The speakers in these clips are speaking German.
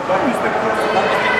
Dacia?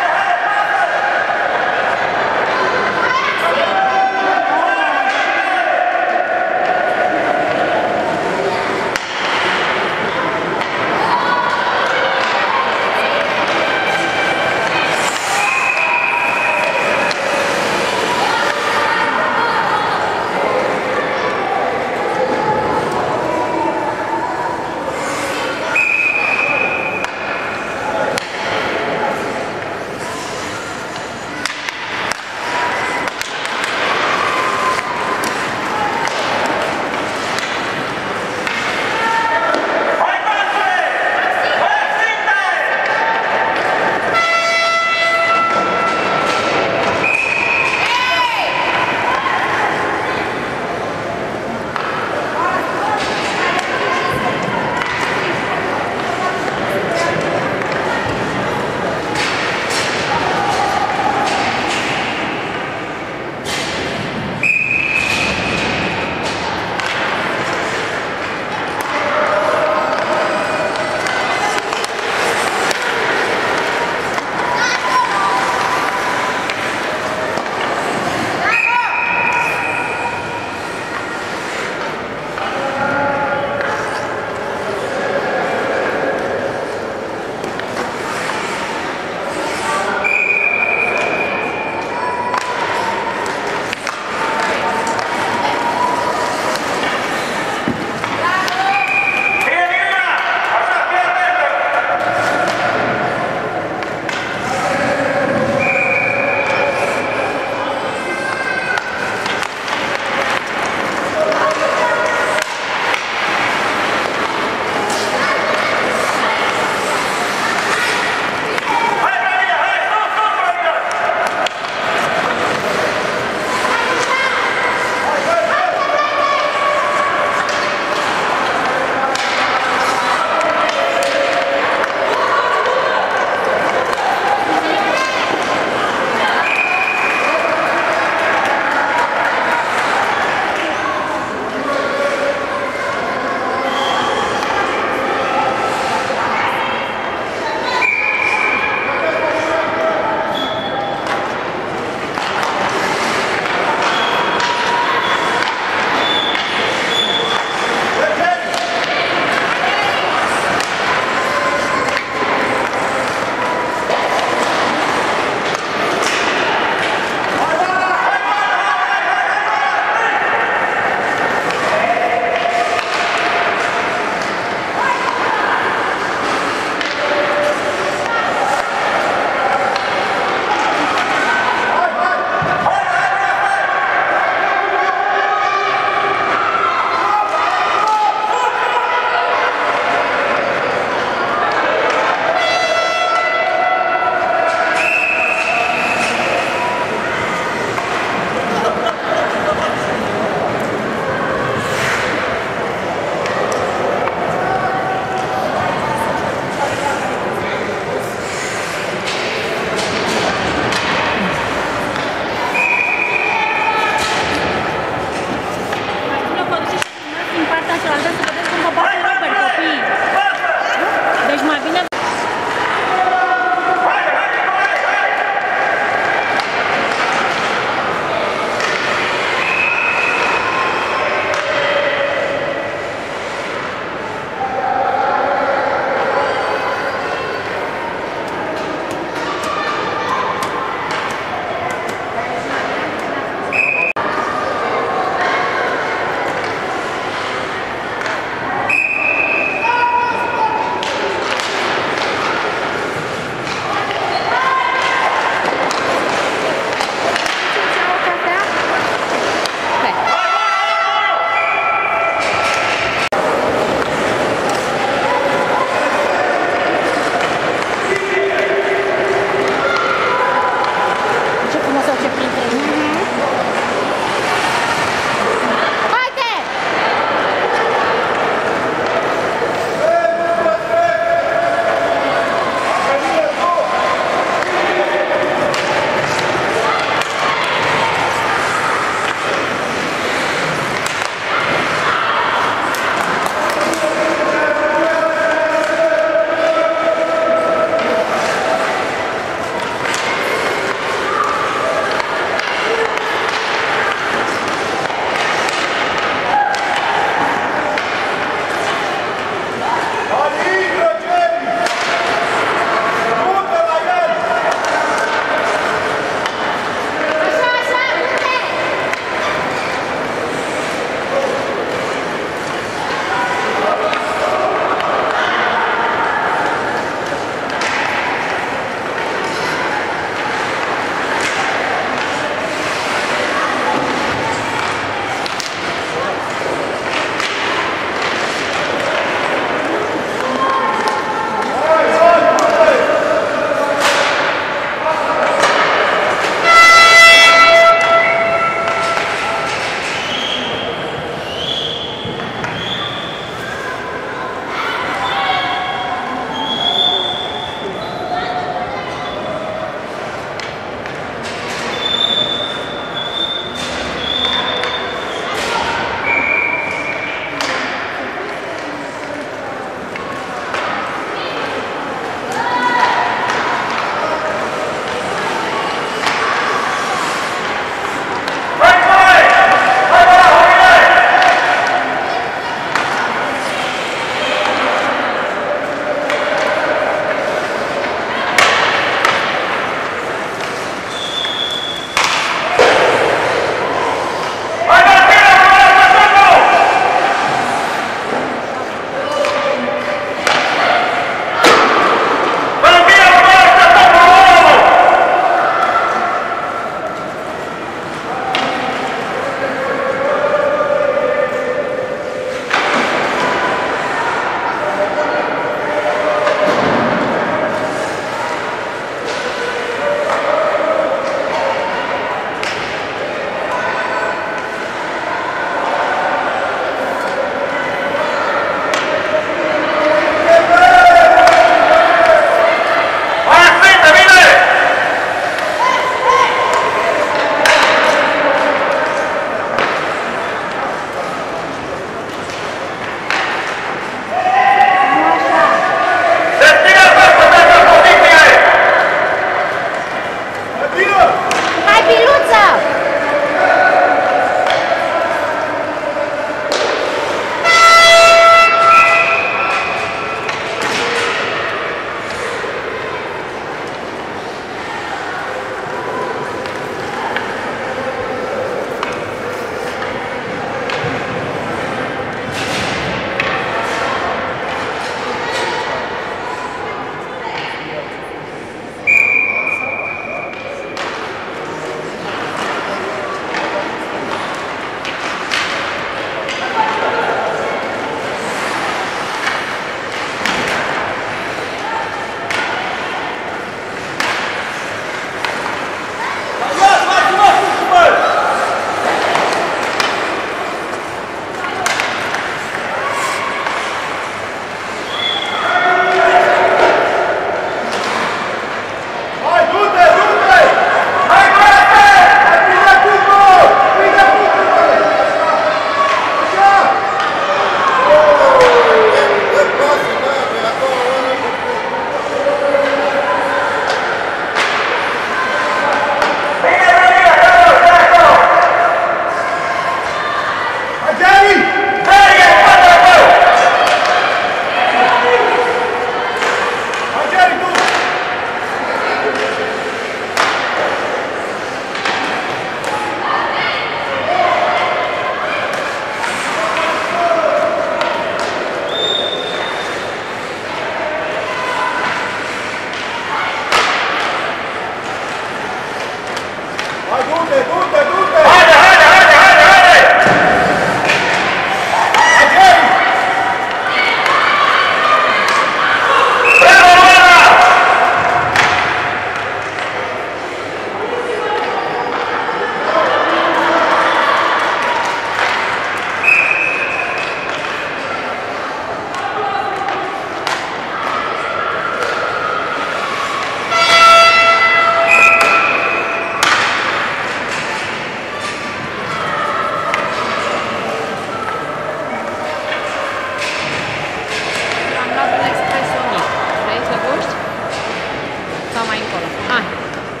我走了。啊